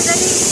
already